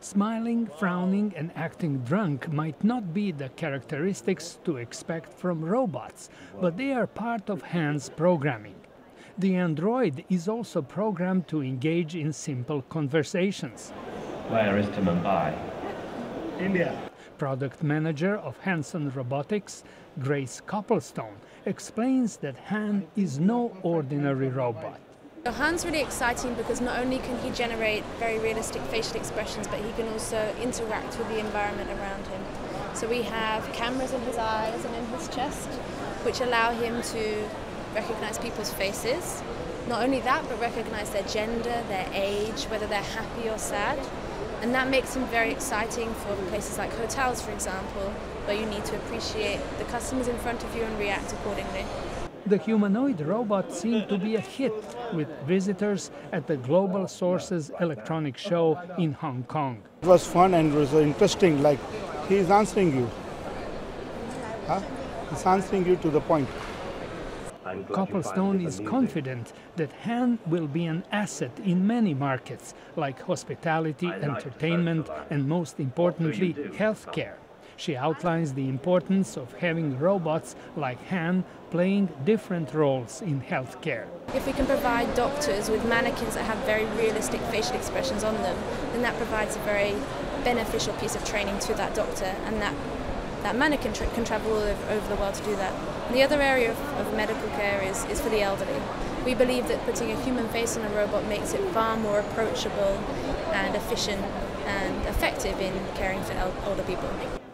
Smiling, frowning, and acting drunk might not be the characteristics to expect from robots, but they are part of Han's programming. The android is also programmed to engage in simple conversations. Where is to Mumbai? India. Product manager of Hanson Robotics, Grace Copplestone, explains that Han is no ordinary robot. So Han's really exciting because not only can he generate very realistic facial expressions, but he can also interact with the environment around him. So we have cameras in his eyes and in his chest, which allow him to recognize people's faces. Not only that, but recognize their gender, their age, whether they're happy or sad. And that makes him very exciting for places like hotels, for example, where you need to appreciate the customers in front of you and react accordingly. The humanoid robot seemed to be a hit with visitors at the Global Sources Electronic Show in Hong Kong. It was fun and it was interesting, like he's answering you. Huh? He's answering you to the point. Copplestone is confident that Han will be an asset in many markets, like hospitality, entertainment, and most importantly, healthcare. She outlines the importance of having robots like Han playing different roles in healthcare. If we can provide doctors with mannequins that have very realistic facial expressions on them, then that provides a very beneficial piece of training to that doctor, and that that mannequin tra can travel all over, over, the world to do that. And the other area of, of medical care is, is for the elderly. We believe that putting a human face on a robot makes it far more approachable and efficient and effective in caring for older people.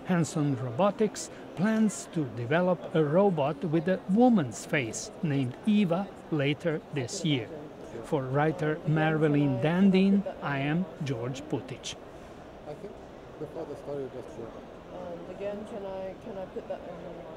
Hanson Robotics plans to develop a robot with a woman's face named Eva later this year. For writer Marveline Dandin, I am George Putic. I think before the story just um, again, can I can I put that in?